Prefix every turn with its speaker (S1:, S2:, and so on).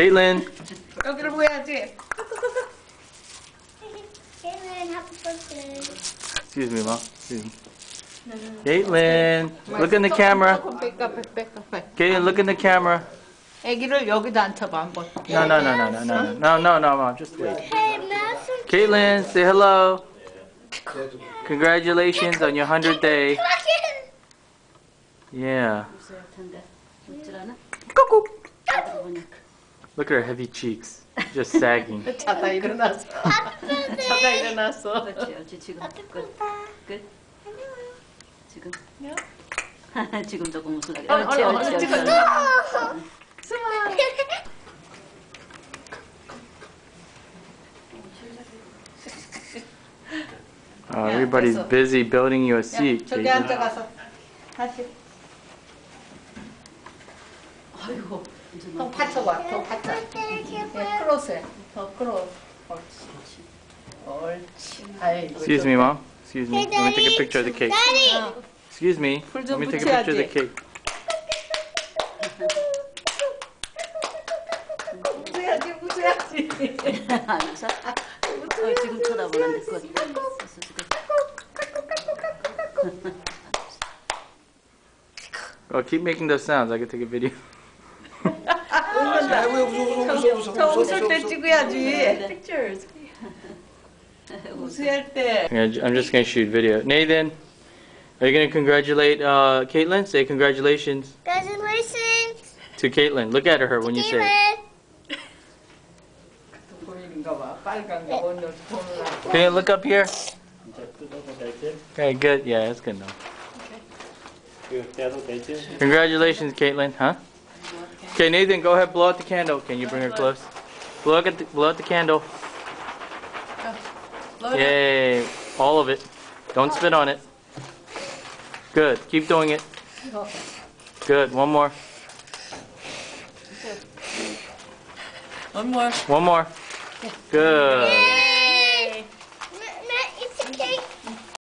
S1: Kaitlyn. No quiero jugar así.
S2: Kaitlyn, happy birthday.
S3: Excuse me, Mom. Excuse me. No, no, no. Kaitlyn, look in the camera. Kaitlyn, look in the camera. No, no, no, no, no, no, no, no, no, mom, just wait. Kaitlyn, say hello. Congratulations on your 100th day. Yeah. Look at her heavy cheeks, just sagging.
S1: çatay 일어났어. 자다 일어났어.
S4: 그렇지, 지금 끝. 끝. 지금. 지금 조금 웃으려. 그렇지, 얼른,
S1: 얼른
S4: 그렇지,
S3: 찍어. everybody's busy building you a seat.
S1: 저기 앉아가서 다시.
S4: 아이고.
S1: 더
S4: 막
S1: 받쳐봐. 더 받쳐. 예, 크로스해. 더 크로스. 옳지. 옳지. 아이고.
S3: Excuse me, mom. Excuse me. Let me take a picture of the cake.
S2: Daddy.
S3: Excuse me.
S1: 불
S3: Let
S1: 좀
S3: me take a picture of the
S1: 붙여야지.
S3: cake.
S1: 웃어야지, 웃어야지.
S4: 안 웃어? 어, 지금 쳐다보는데 끝. 있어, 지금.
S3: Oh, keep making those sounds. I can take a video.
S1: 왜 웃어 웃어 웃어 웃어. 저 웃을 때 찍어야지. 웃을 때.
S3: I'm just gonna shoot video. Nathan, are you gonna congratulate uh, Kaitlyn? Say congratulations.
S2: Congratulations.
S3: To Kaitlyn. Look at her when you say. Kaitlyn. Okay, look up here. Okay, good. Yeah, that's good enough. Congratulations, Kaitlyn. Huh? Okay, Nathan, go ahead. Blow out the candle. Can you bring her close? Blow out the, blow out the candle. Yay! All of it. Don't spit on it. Good. Keep doing it. Good. One more.
S1: One more.
S3: One more. Good.